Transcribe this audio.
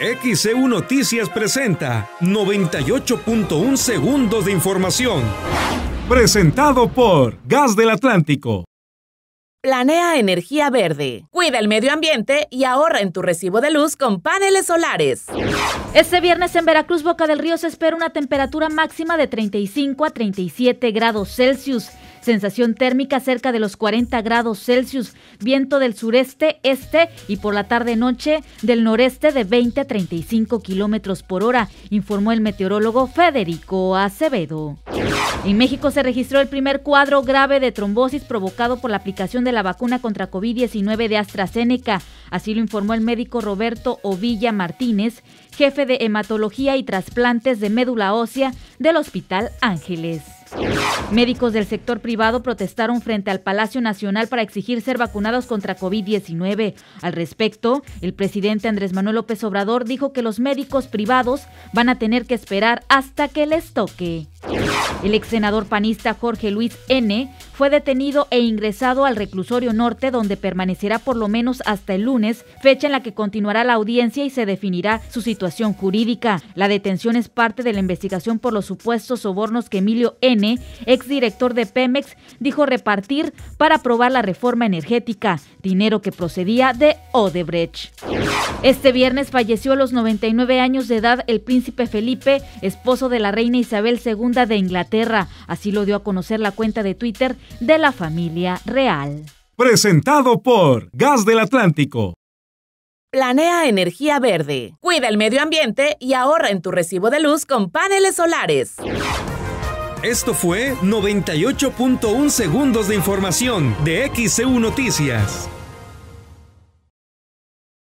XCU Noticias presenta 98.1 segundos de información. Presentado por Gas del Atlántico. Planea energía verde. Cuida el medio ambiente y ahorra en tu recibo de luz con paneles solares. Este viernes en Veracruz, Boca del Río, se espera una temperatura máxima de 35 a 37 grados Celsius. Sensación térmica cerca de los 40 grados Celsius. Viento del sureste, este y por la tarde-noche del noreste de 20 a 35 kilómetros por hora, informó el meteorólogo Federico Acevedo. En México se registró el primer cuadro grave de trombosis provocado por la aplicación de la vacuna contra COVID-19 de AstraZeneca. Así lo informó el médico Roberto Ovilla Martínez, jefe de hematología y trasplantes de médula ósea del Hospital Ángeles. Médicos del sector privado protestaron frente al Palacio Nacional para exigir ser vacunados contra COVID-19. Al respecto, el presidente Andrés Manuel López Obrador dijo que los médicos privados van a tener que esperar hasta que les toque. El ex senador panista Jorge Luis N. fue detenido e ingresado al reclusorio norte donde permanecerá por lo menos hasta el lunes, fecha en la que continuará la audiencia y se definirá su situación jurídica. La detención es parte de la investigación por los supuestos sobornos que Emilio N., exdirector de Pemex, dijo repartir para aprobar la reforma energética, dinero que procedía de Odebrecht. Este viernes falleció a los 99 años de edad el príncipe Felipe, esposo de la reina Isabel II de Inglaterra. Así lo dio a conocer la cuenta de Twitter de la familia real. Presentado por Gas del Atlántico. Planea energía verde. Cuida el medio ambiente y ahorra en tu recibo de luz con paneles solares. Esto fue 98.1 segundos de información de XCU Noticias.